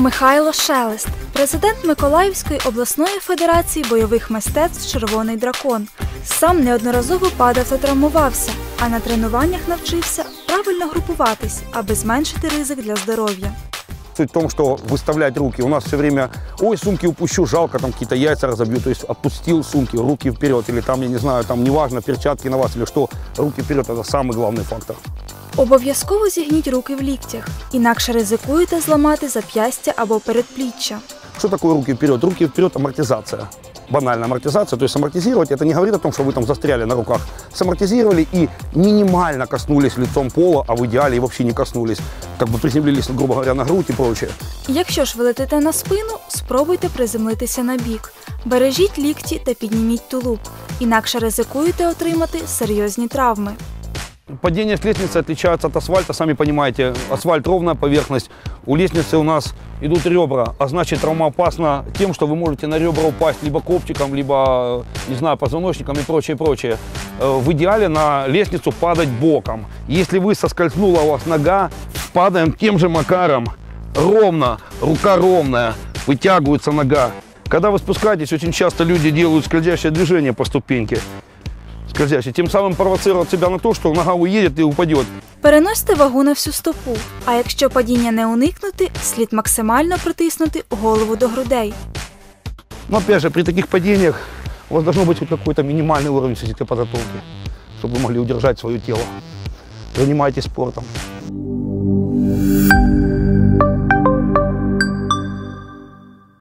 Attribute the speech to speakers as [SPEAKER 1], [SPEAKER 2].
[SPEAKER 1] Михайло Шелест, президент Миколаївської обласної федерації бойових мистецтв Червоний дракон. Сам неодноразово падав та травмувався, а на тренуваннях навчився правильно групуватись, аби зменшити ризик для здоров'я.
[SPEAKER 2] Суть в том, что выставлять руки. У нас все время, ой, сумки упущу, жалко, там какие-то яйца разобью. То есть отпустил сумки, руки вперед. Или там, я не знаю, там неважно, перчатки на вас или что. Руки вперед – это самый главный фактор.
[SPEAKER 1] Обов'язково зігніть руки в ліктях, інакше ризикуєте зламати зап'ястя або передпліччя.
[SPEAKER 2] Что такое руки вперед? Руки вперед – амортизация. Банальная амортизация. То есть амортизировать – это не говорит о том, что вы там застряли на руках. Самортизировали и минимально коснулись лицом пола, а в идеале и вообще не коснулись. Как бы приземлились, грубо говоря, на грудь и прочее.
[SPEAKER 1] Якщо ж ви летите на спину, спробуйте приземлитися на бік. Бережіть лікті та підніміть тулуб, інакше ризикуєте отримати серйозні травми.
[SPEAKER 2] Падение с лестницы отличается от асфальта, сами понимаете. Асфальт ровная поверхность. У лестницы у нас идут ребра, а значит травмоопасно тем, что вы можете на ребра упасть либо копчиком, либо, не знаю, позвоночником и прочее, прочее. Э, В идеале на лестницу падать боком. Если вы соскользнула у вас нога, падаем тем же макаром, ровно, рука ровная, вытягивается нога. Когда вы спускаетесь, очень часто люди делают скользящее движение по ступеньке скользящий, тем самым провоцируют себя на то, что нога уедет и упадет.
[SPEAKER 1] Переносьте вагу на всю стопу, а якщо падіння не уникнути, слід максимально притиснути голову до грудей.
[SPEAKER 2] Но опять же, при таких падениях у вас должно быть хоть какой-то минимальный уровень физиоподготовки, чтобы вы могли удержать свое тело. Занимайтесь спортом.